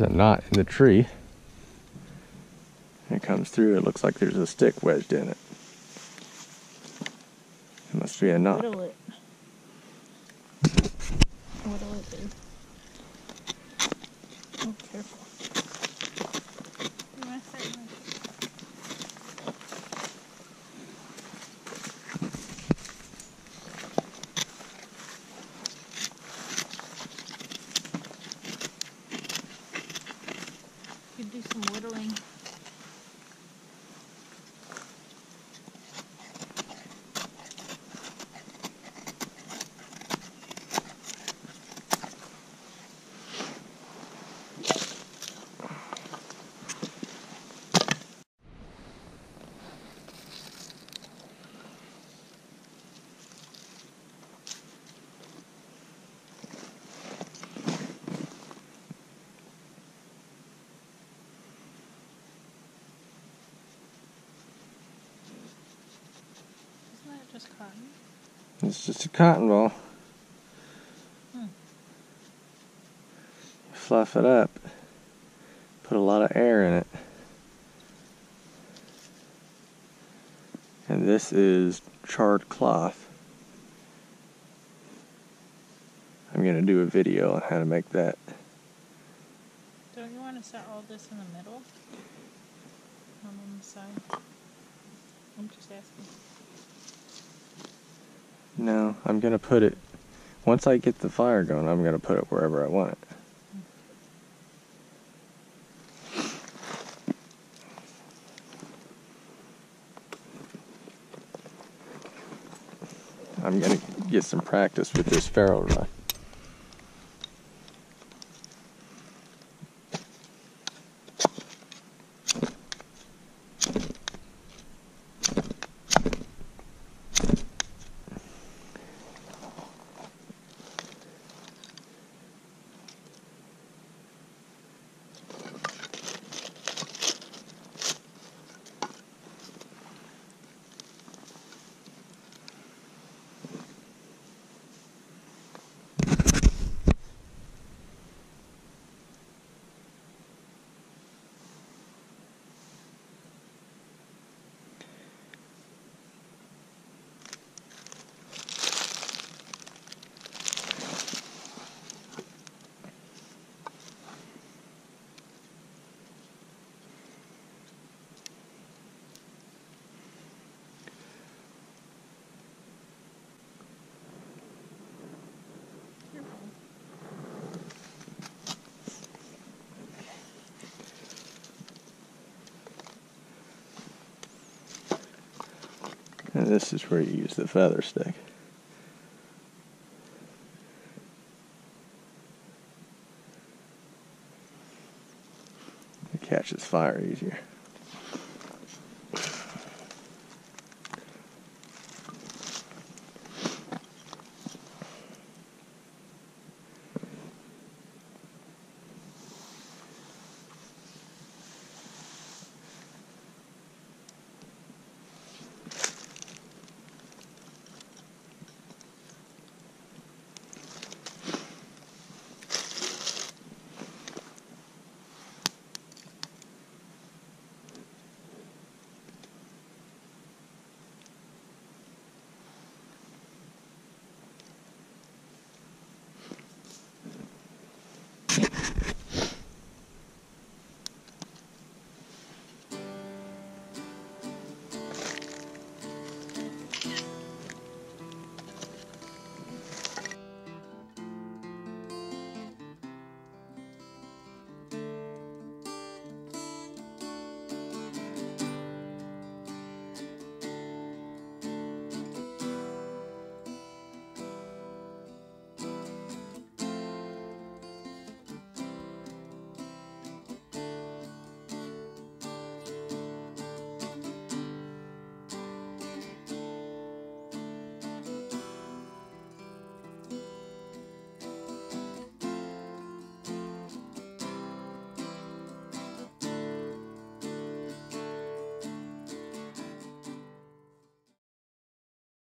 There's a knot in the tree. It comes through, it looks like there's a stick wedged in it. It must be a knot. What'll it? What'll it do? Oh, careful. You wanna set my- You could do some whittling. Isn't that just cotton? It's just a cotton ball. Hmm. Fluff it up. Put a lot of air in it. And this is charred cloth. I'm going to do a video on how to make that. Don't you want to set all this in the middle? Not on the side? I'm just asking. No, I'm going to put it, once I get the fire going, I'm going to put it wherever I want it. I'm going to get some practice with this ferro rod. This is where you use the feather stick. It catches fire easier.